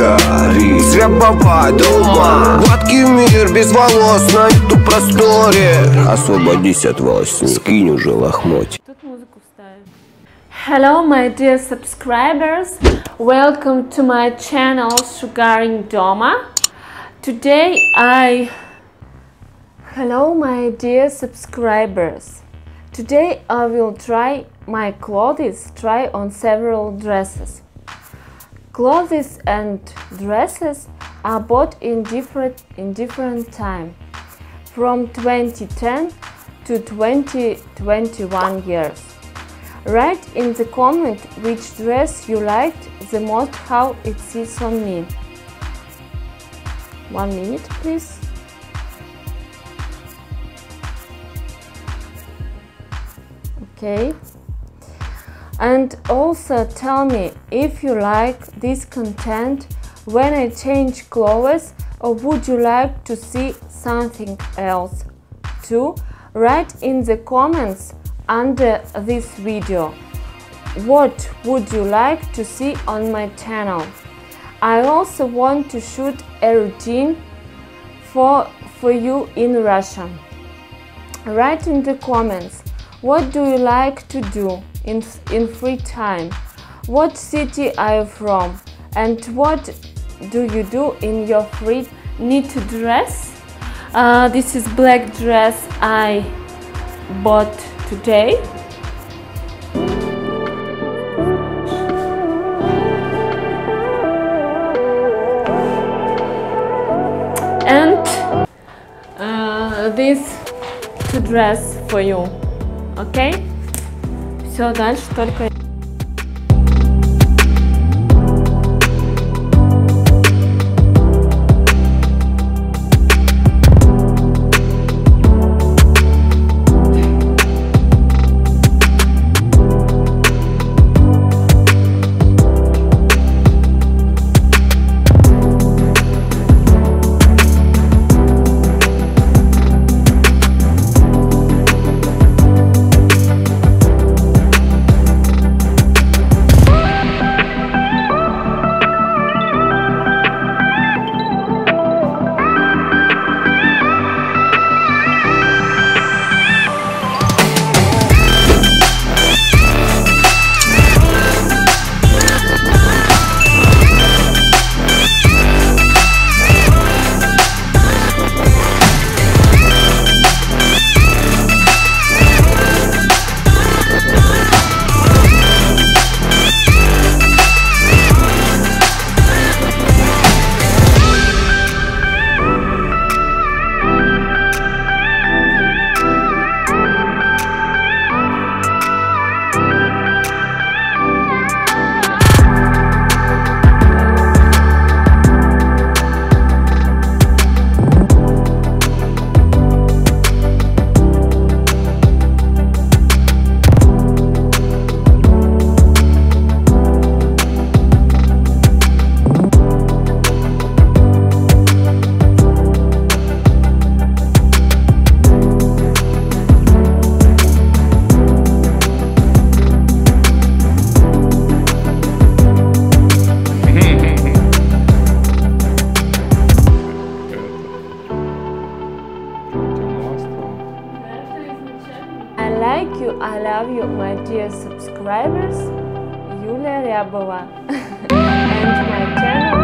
горит Рябова дома Гладкий мир без волос на эту просторе Освободись от волос, скинь уже лохмоть Тут музыку вставить. Hello, my dear subscribers. Welcome to my channel Sugaring Doma. Today I. Hello, my dear subscribers. Today I will try my clothes, try on several dresses. Clothes and dresses are bought in different in different time, from 2010 to 2021 years. Write in the comment which dress you liked the most, how it sits on me. One minute, please. Okay. And also tell me if you like this content when I change clothes or would you like to see something else too? Write in the comments under this video what would you like to see on my channel. I also want to shoot a routine for, for you in Russian. Write in the comments what do you like to do in, in free time? What city are you from? And what do you do in your free need to dress? Uh, this is black dress I bought today. And uh, this to dress for you, okay? Все, дальше только you, I love you, my dear subscribers, Yulya Ryabova and my channel.